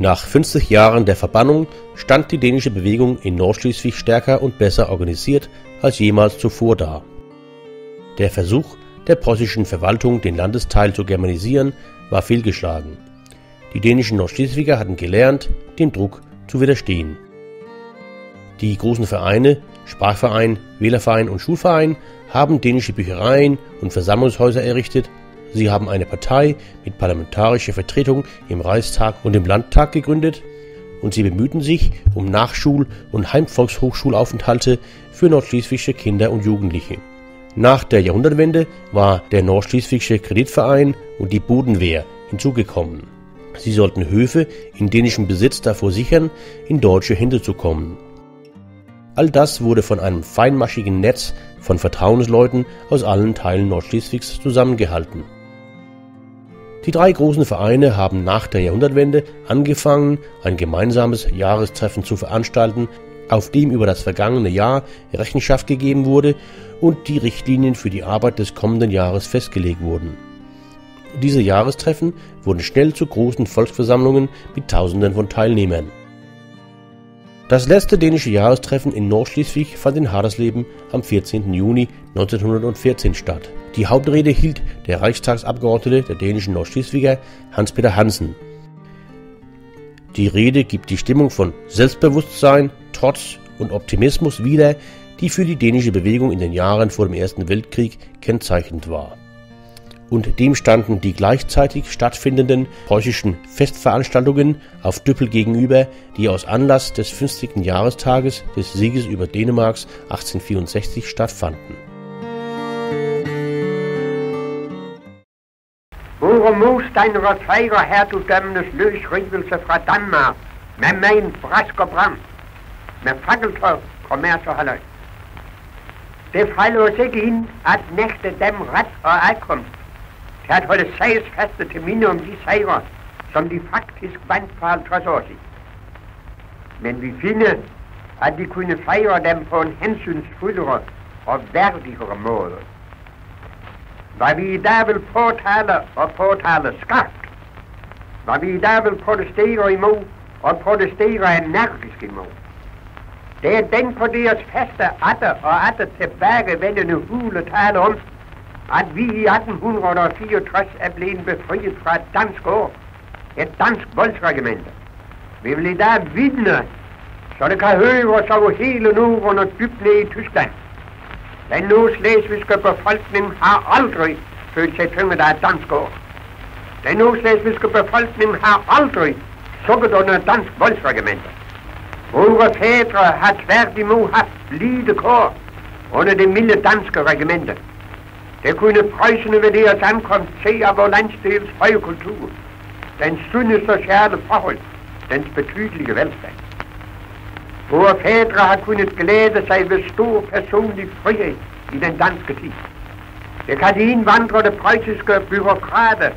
Nach 50 Jahren der Verbannung stand die dänische Bewegung in Nordschleswig stärker und besser organisiert als jemals zuvor da. Der Versuch der preußischen Verwaltung, den Landesteil zu germanisieren, war fehlgeschlagen. Die dänischen Nordschleswiger hatten gelernt, dem Druck zu widerstehen. Die großen Vereine, Sprachverein, Wählerverein und Schulverein, haben dänische Büchereien und Versammlungshäuser errichtet Sie haben eine Partei mit parlamentarischer Vertretung im Reichstag und im Landtag gegründet und sie bemühten sich um Nachschul- und Heimvolkshochschulaufenthalte für nordschleswigsche Kinder und Jugendliche. Nach der Jahrhundertwende war der Nordschleswigsche Kreditverein und die Bodenwehr hinzugekommen. Sie sollten Höfe in dänischem Besitz davor sichern, in deutsche Hände zu kommen. All das wurde von einem feinmaschigen Netz von Vertrauensleuten aus allen Teilen Nordschleswigs zusammengehalten. Die drei großen Vereine haben nach der Jahrhundertwende angefangen, ein gemeinsames Jahrestreffen zu veranstalten, auf dem über das vergangene Jahr Rechenschaft gegeben wurde und die Richtlinien für die Arbeit des kommenden Jahres festgelegt wurden. Diese Jahrestreffen wurden schnell zu großen Volksversammlungen mit Tausenden von Teilnehmern. Das letzte dänische Jahrestreffen in Nordschleswig fand in Hadersleben am 14. Juni 1914 statt. Die Hauptrede hielt der Reichstagsabgeordnete der dänischen Nordschleswiger Hans-Peter Hansen. Die Rede gibt die Stimmung von Selbstbewusstsein, Trotz und Optimismus wider, die für die dänische Bewegung in den Jahren vor dem Ersten Weltkrieg kennzeichnend war und dem standen die gleichzeitig stattfindenden preußischen Festveranstaltungen auf Düppel gegenüber, die aus Anlass des 50. Jahrestages des Sieges über Dänemarks 1864 stattfanden. Vore modstandere fejrer hertugdømmenes løsrivelse fra Danmark med main brask og brand, med fakkeltog, kommers og halløj. Det falder os ikke ind at nægte dem ret og adkomst der hat heute sejrsfeste til minde om de sejre, som de faktisk vandt for 50 år siden. Men vi finder, at de kunne fejre dem på en hensynsfuldere og værdigere måde. Hvad vi i dag vil påtale og påtale skarpt, hvad vi i dag vil protestere imod og protestere energisk imod, det er den på deres feste atter og atter tilbagevendende hule tale om, at vi i 1864 er blevet befriet fra et dansk år, et dansk voldsregiment. Vi vil i dag vidne, så det kan høres over hele Norden og dybt ned i Tyskland. Den nu slesvigske befolkning har aldrig følt sig tynget af et dansk år. Den nu slesvigske befolkning har aldrig sukket under dansk voldsregiment. Vore fædre har tværtimod haft lide kår under det milde danske regimenter. Det kunne prøjsene ved deres ankomst se af vores landsdels høje kultur, den sunde sociale forhold, dens betydelige velstand. Vore fædre har kunnet glæde sig ved stor personlig frihed i den danske tid. Det kan de indvandrede preussiske byråkrater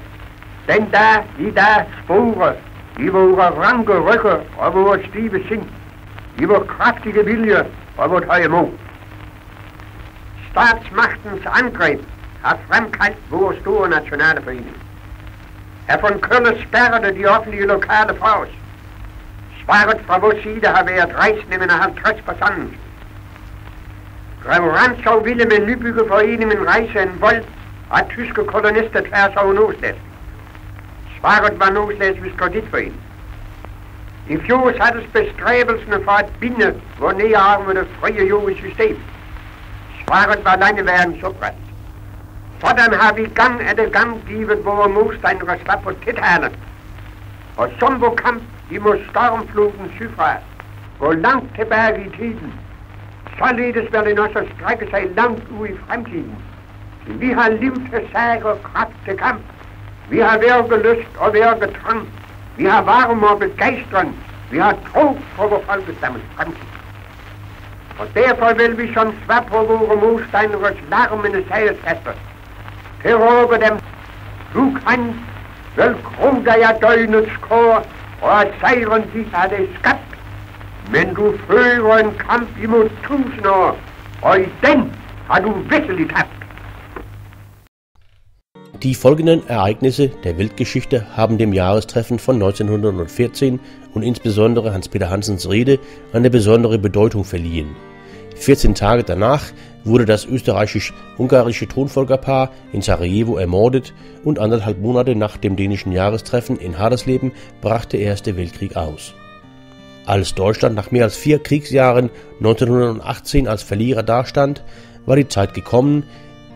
den dag i dag spore i vores ranke rykker og vores stive sind, i vores kraftige vilje og vores høje mod. Statsmachtens Angreb har fremkaldt vores store nationale forening. Herr von Köller spærrede de offentlige lokale fra os. Svaret fra vores side har været rejsende med 50 forsandelser. Grev Rantzau ville med nybyggeforeningen rejse en vold af tyske kolonister tværs over Nordslæs. Svaret var Nordslesvigs kreditforening. I fjor sattes bestræbelserne for at binde vores nedarmede frie jord i system. Svaret var landeværens oprettet. Sådan har vi gang efter gang givet vores modstandere slap på tiltalen. Og som vores kamp imod stormfloden syfra går langt tilbage i tiden, således vil den også strække sig langt ud i fremtiden. Vi har liv til sag og kraft til kamp. Vi har lyst og trang. Vi har varme og begejstring. Vi har tro på vores folkestammes fremtid. Og derfor vil vi som svar på vores modstanderes larmende sejrskasper til råbe dem, du kan vel kro dig af døgnets kår, og at sejren dit er det skabt, men du fører en kamp imod tusind år, og i den har du visselig tabt. Die folgenden Ereignisse der Weltgeschichte haben dem Jahrestreffen von 1914 und insbesondere Hans-Peter Hansens Rede eine besondere Bedeutung verliehen. 14 Tage danach wurde das österreichisch-ungarische Thronfolgerpaar in Sarajevo ermordet und anderthalb Monate nach dem dänischen Jahrestreffen in Hadersleben brach der Erste Weltkrieg aus. Als Deutschland nach mehr als vier Kriegsjahren 1918 als Verlierer dastand, war die Zeit gekommen,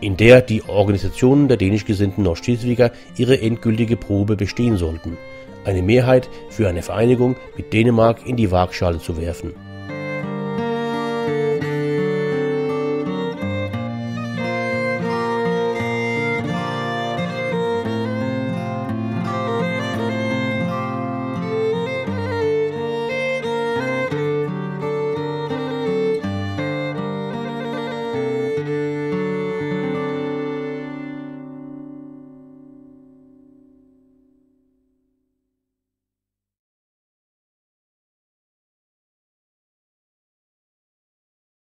in der die Organisationen der dänisch gesinnten Nordschleswiger ihre endgültige Probe bestehen sollten, eine Mehrheit für eine Vereinigung mit Dänemark in die Waagschale zu werfen